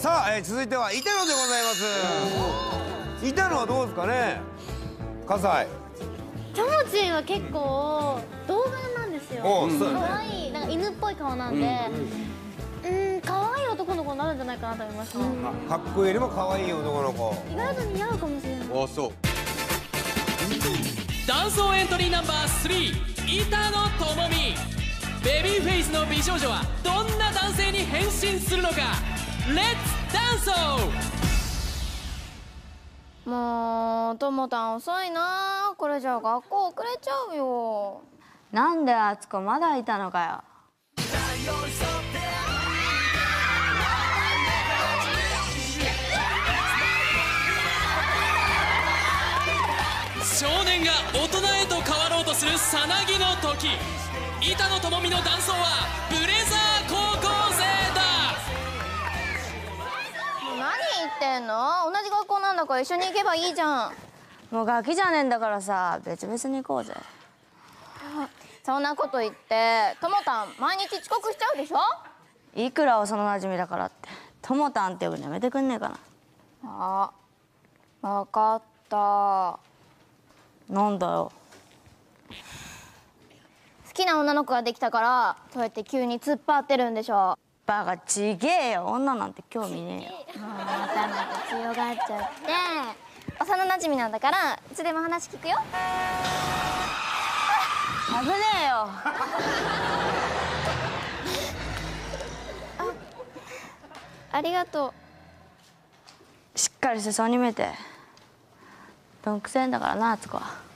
さあ、えー、続いては板野でございます。板野はどうですかね？葛西。ともちんは結構童顔なんですよ。可愛いなんか犬っぽい顔なんで。うん可愛い男の子になるんじゃないかなと思いました。かっこいいよりも可愛い男の子。意外と似合うかもしれない。あそう。ダンスエントリーナンバー3板野友美。ベビーフェイスの美少女はどんな男性に変身するのか？もうともたん遅いなこれじゃあ学校遅れちゃうよ。なんであつこまだいたのかよ。少年が大人へと変わろうとするさなぎの時。板野友美のダンソーはブレってんの？同じ学校なんだから一緒に行けばいいじゃん。もうガキじゃねえんだからさ。別々に行こうぜ。そんなこと言ってともたん毎日遅刻しちゃうでしょ？いくら幼馴染だからって。ともたんって呼ぶのやめてくんねえかあわかった。ななんだよ。好きな女の子ができたからそうやって急に突っ張ってるんでしょバカちげえよ。女なんて興味ねえよ。またまた強がっちゃって。幼馴染なんだからいつでも話聞くよ。危ねえよ。ありがとしっかりしてそうに見えて。どんくせえんだからなあつこは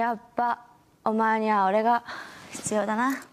やっぱお前には俺が必要だな。